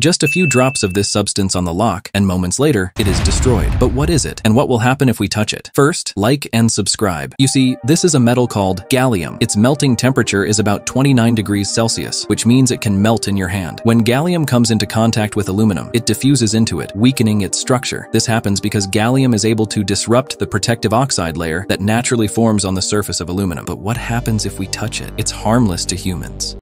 Just a few drops of this substance on the lock, and moments later, it is destroyed. But what is it, and what will happen if we touch it? First, like and subscribe. You see, this is a metal called gallium. Its melting temperature is about 29 degrees Celsius, which means it can melt in your hand. When gallium comes into contact with aluminum, it diffuses into it, weakening its structure. This happens because gallium is able to disrupt the protective oxide layer that naturally forms on the surface of aluminum. But what happens if we touch it? It's harmless to humans.